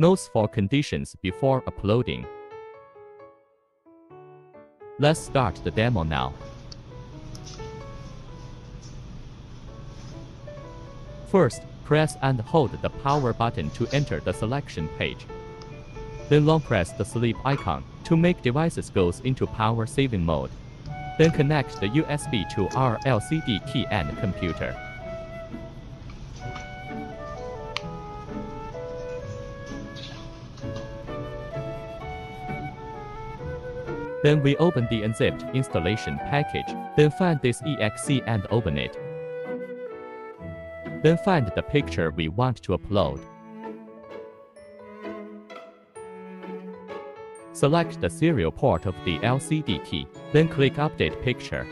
Notes for conditions before uploading. Let's start the demo now. First, press and hold the power button to enter the selection page. Then long press the sleep icon to make devices goes into power saving mode. Then connect the USB to our LCD key and computer. Then we open the unzipped installation package, then find this exe and open it. Then find the picture we want to upload. Select the serial port of the LCD key, then click Update Picture.